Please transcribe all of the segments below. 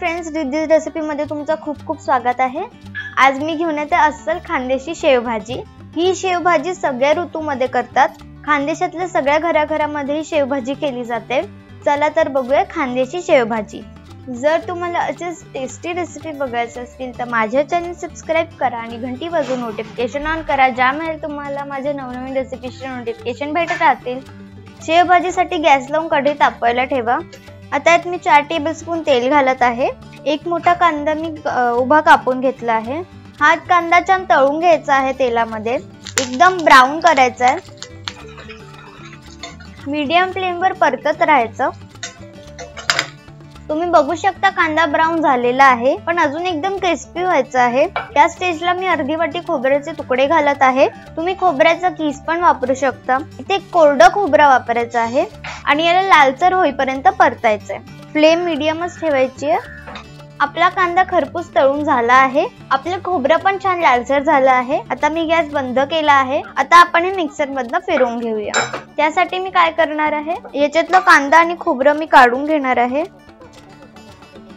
Friends दिस रेसिपीमध्ये तुमचं खूप खूप स्वागत आहे. आज मी घेऊन येते अस्सल खानदेशी शेवभाजी. ही शेवभाजी सगळ्या ऋतूमध्ये करतात. खानदेशातल्या सगळ्या घराघरामध्ये ही शेवभाजी केली जाते. चला तर बघूया खानदेशी शेवभाजी. जर तुम्हाला असेच टेस्टी रेसिपी बघायचं असतील तर माझ्या चॅनल सबस्क्राईब करा आणि घंटी वाजून नोटिफिकेशन ऑन करा ज्यामुळे तुम्हाला माझ्या नवनवीन रेसिपीचे नोटिफिकेशन भेटत राहतील. शेवभाजीसाठी गॅस लावून कढई तापवायला ठेवा. आता यात मी चार टेबलस्पून तेल घालत आहे. एक मोठा कांदा मी उभा कापून घेतला आहे. हा कांदा छान तळून घ्यायचा आहे तेलामध्ये. एकदम ब्राऊन करायचा आहे मीडियम फ्लेमवर परतत राहायचं. तुम्ही बघू शकता कांदा ब्राऊन झालेला आहे पण अजून एकदम क्रिस्पी व्हायचा आहे. त्या स्टेजला मी अर्धी वाटी खोबऱ्याचे तुकडे घालत आहे. तुम्ही खोबऱ्याचा किस पण वापरू शकता. इथे कोरडं खोबरा वापरायचं आहे आणि याला लालसर होईपर्यंत परतायचंय. फ्लेम मिडियमच ठेवायची आहे. आपला कांदा खरपूस तळून झाला आहे. आपलं खोबरं पण छान लालसर झालं आहे. आता मी गॅस बंद केला आहे. आता आपण हे मिक्सर मधनं फिरवून घेऊया. त्यासाठी मी काय करणार आहे? याच्यातलं कांदा आणि खोबरं मी काढून घेणार आहे.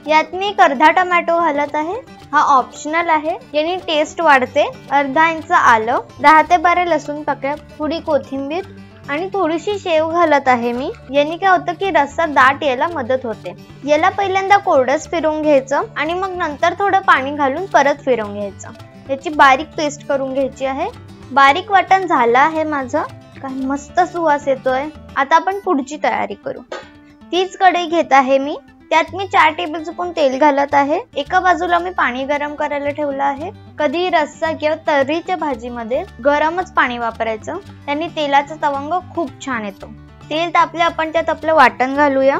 यात मी एक अर्धा टोमॅटो घालत आहे. हा ऑप्शनल आहे. याने टेस्ट वाढते. अर्धा इंच आलं. दहा ते बारा लसूण पाकळ्या थोडी कोथिंबीर आणि थोडीशी शेव घालत आहे मी. यांनी काय होतं की रस्सा दाट यायला मदत होते. याला पहिल्यांदा कोरडच फिरवून घ्यायचं आणि मग नंतर थोडं पाणी घालून परत फिरवून घ्यायचं. याची बारीक पेस्ट करून घ्यायची आहे. बारीक वाटण झालं आहे माझं. काय मस्त सुवास येतोय. आता आपण पुढची तयारी करू. तीच कढई घेत आहे मी. त्यात मी चार टेबल स्पून तेल घालत आहे. एका बाजूला मी पाणी गरम करायला ठेवलं आहे. कधी रस्सा किंवा तर्रीच्या भाजीमध्ये गरमच पाणी वापरायचं. त्यांनी तेलाचा तवंग खूप छान येतो. तेल तापले आपण त्यात आपलं वाटण घालूया.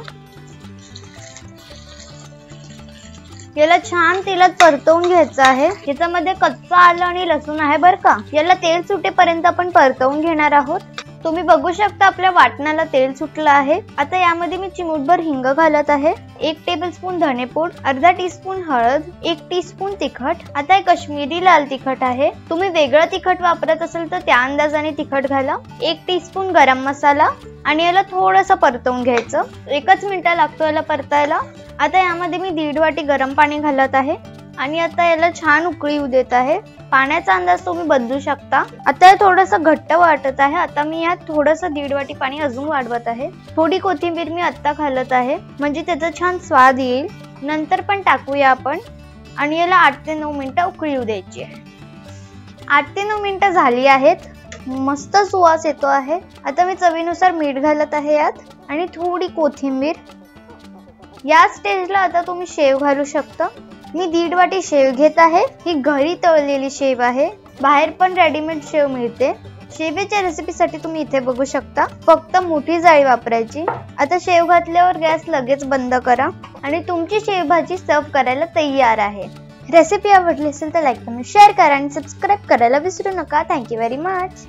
याला छान तेलात परतवून घ्यायचं आहे. याच्यामध्ये कच्चा आलं आणि लसूण आहे बरं का? याला तेल सुटेपर्यंत आपण परतवून घेणार आहोत. तुम्ही बघू शकता आपल्या वाटणाला तेल सुटलं आहे. आता यामध्ये मी चिमूटभर हिंग घालत आहे. एक टेबल स्पून धनेपूड अर्धा टीस्पून हळद एक टीस्पून तिखट आता हे कश्मीरी लाल तिखट आहे. तुम्ही वेगळं तिखट वापरत असेल तर त्या अंदाजाने तिखट घाला. एक टीस्पून गरम मसाला आणि याला थोडस परतवून घ्यायचं. एकच मिनिटा लागतो याला परतायला. आता यामध्ये मी दीड वाटी गरम पाणी घालत आहे. आणि आता याला छान उकळी येऊ देत आहे. पाण्याचा अंदाज तुम्ही बदलू शकता. आता हे थोडंसं घट्ट वाटत आहे. आता मी यात थोडंसं दीड वाटी पाणी अजून वाढवत आहे. थोडी कोथिंबीर मी आत्ता घालत आहे. म्हणजे त्याचा छान स्वाद येईल. नंतर पण टाकूया आपण. आणि याला आठ ते नऊ मिनटं उकळी येऊ द्यायची आहे. आठ ते नऊ मिनटं झाली आहेत. मस्त सुवास येतो आहे. आता मी चवीनुसार मीठ घालत आहे यात. आणि थोडी कोथिंबीर. या स्टेजला आता तुम्ही शेव घालू शकता. मी दीड वाटी शेव घेत आहे. ही घरी तळलेली शेव आहे. बाहेर पण रेडीमेड शेव मिळते. शेवेच्या रेसिपीसाठी तुम्ही इथे बघू शकता. फक्त मोठी जाळी वापरायची. आता शेव घातल्यावर गॅस लगेच बंद करा आणि तुमची शेव भाजी सर्व करायला तयार आहे. रेसिपी आवडली असेल तर लाईक करून शेअर करा आणि सबस्क्राईब करायला विसरू नका. Thank you very much